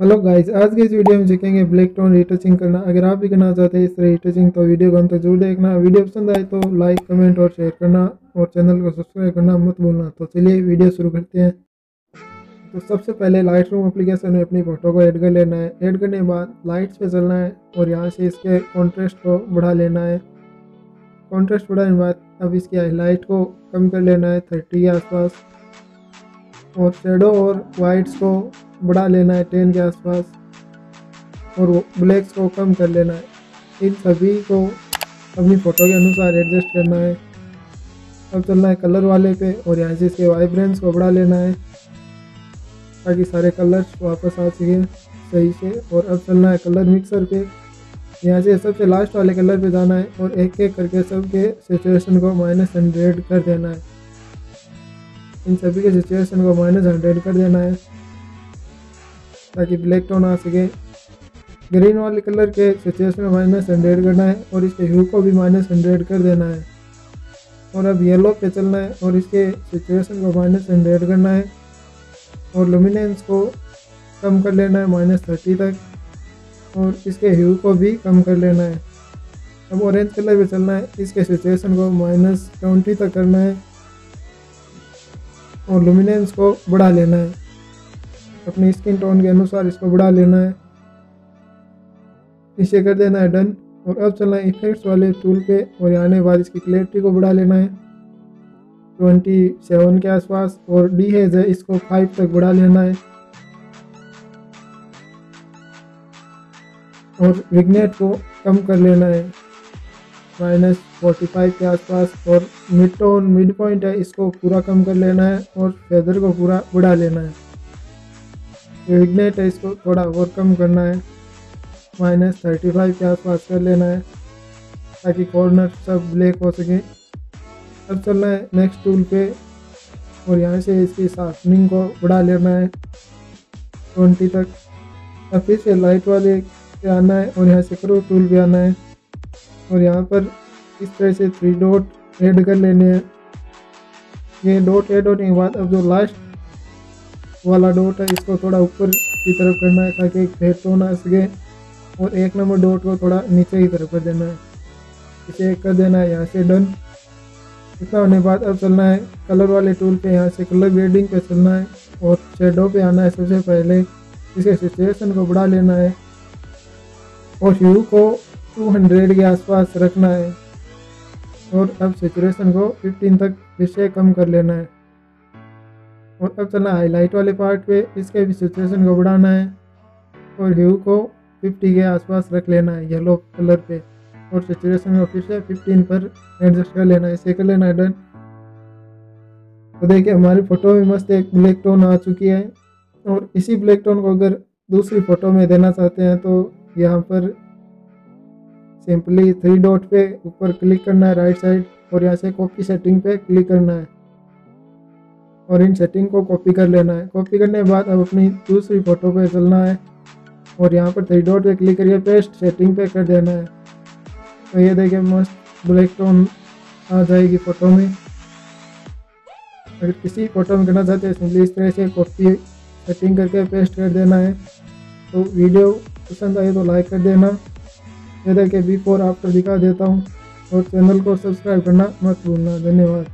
Hello guys आज के इस वीडियो में सीखेंगे ब्लैक टोन रिटचिंग करना। अगर आप भी करना चाहते हैं इस तरह रीटचिंग तो वीडियो को अंत ज़रूर देखना। वीडियो पसंद आए तो लाइक कमेंट और शेयर करना और चैनल को सब्सक्राइब करना मत भूलना। तो चलिए वीडियो शुरू करते हैं। तो सबसे पहले लाइट रूम अप्लीकेशन में अपनी फ़ोटो को ऐड कर लेना है। ऐड करने के बाद लाइट्स पे चलना है और यहाँ से इसके कॉन्ट्रेस्ट को बढ़ा लेना है। कॉन्ट्रेस्ट बढ़ाने के बाद अब इसकी हाईलाइट को कम कर लेना है थर्टी के आसपास। और शेडो और वाइट्स को बढ़ा लेना है टेन के आसपास, और ब्लैक्स को कम कर लेना है। इन सभी को अपनी फ़ोटो के अनुसार एडजस्ट करना है। अब चलना है कलर वाले पे, और यहाँ से इसके वाइब्रेंस को बढ़ा लेना है, ताकि सारे कलर्स वापस आ सके सही से। और अब चलना है कलर मिक्सर पे। यहाँ से सबसे लास्ट वाले कलर पे जाना है, और एक एक करके सबके सिचुएशन को माइनस हंड्रेड कर देना है। इन सभी के सिचुएशन को माइनस हंड्रेड कर देना है, ताकि ब्लैक टोन आ सके। ग्रीन वाले कलर के सिचुएशन में माइनस हंड्रेड करना है और इसके ह्यू को भी माइनस हंड्रेड कर देना है। और अब येलो पे चलना है और इसके सिचुएशन को माइनस हंड्रेड करना है। और लुमिनेंस को कम कर लेना है माइनस थर्टी तक और इसके ह्यू को भी कम कर लेना है। अब ऑरेंज कलर पे चलना है, इसके सिचुएशन को माइनस ट्वेंटी तक करना है। और लुमिनेंस को बढ़ा लेना है। अपनी स्किन टोन के अनुसार इसको बढ़ा लेना है। इसे कर देना है डन और अब चलना है इफेक्ट्स वाले टूल पे और आने बाद इसकी क्लैरिटी को बढ़ा लेना है। ट्वेंटी सेवन के आसपास और डी हेज है, इसको फाइव तक बढ़ा लेना है। और विग्नेट को कम कर लेना है। माइनस फोर्टी फाइव के आसपास और मिड टोन मिड पॉइंट है, इसको पूरा कम कर लेना है और फेदर को पूरा बढ़ा लेना है। जो इग्नेट है, इसको थोड़ा और कम करना है माइनस थर्टी फाइव के आसपास कर लेना है, ताकि कॉर्नर सब ब्लैक हो सके। अब चलना है नेक्स्ट टूल पे, और यहाँ से इसकी शार्पनिंग को बढ़ा लेना है ट्वेंटी तक। अब फिर से लाइट वाले पे आना है, और यहाँ से करो टूल पे आना है। और यहाँ पर इस तरह से थ्री डॉट ऐड कर लेने हैं। ये डॉट ऐड होने के बाद अब जो लास्ट वाला डॉट है, इसको थोड़ा ऊपर की तरफ़ करना है ताकि फेर तो ना सके और एक नंबर डॉट को थोड़ा नीचे की तरफ़ कर देना है। इसे कर देना है, यहाँ से डन इतना होने के बाद अब चलना है कलर वाले टूल पे यहाँ से कलर ग्रेडिंग पे चलना है और शेडो पे आना है सबसे पहले। इसे सिचुएशन को बढ़ा लेना है। और ह्यू को 200 के आसपास रखना है। और अब सिचुएशन को 15 तक फिर से कम कर लेना है। और अब चलना हाईलाइट वाले पार्ट पे, इसके भी सिचुएशन को बढ़ाना है। और ह्यू को 50 के आसपास रख लेना है येलो कलर पे। और सिचुएशन को फिर से 15 पर एडजस्ट कर लेना है, इसे कर लेना है डन तो देखिए, हमारी फ़ोटो में मस्त एक ब्लैक टोन आ चुकी है। और इसी ब्लैक टोन को अगर दूसरी फ़ोटो में देना चाहते हैं तो यहाँ पर सिंपली थ्री डॉट पे ऊपर क्लिक करना है राइट साइड और यहाँ से कॉपी सेटिंग पे क्लिक करना है। और इन सेटिंग को कॉपी कर लेना है। कॉपी करने के बाद अब अपनी दूसरी फ़ोटो पे चलना है। और यहाँ पर थ्री डॉट पे क्लिक करके पेस्ट सेटिंग पे कर देना है। तो ये देखिए मस्त ब्लैक टोन आ जाएगी फ़ोटो में। अगर किसी फ़ोटो में करना चाहते हैं सिंपली इस तरह से कॉपी सेटिंग करके पेस्ट कर देना है। तो वीडियो पसंद आए तो लाइक कर देना। ये के बिफोर आफ्टर दिखा देता हूँ और चैनल को सब्सक्राइब करना मत भूलना, धन्यवाद।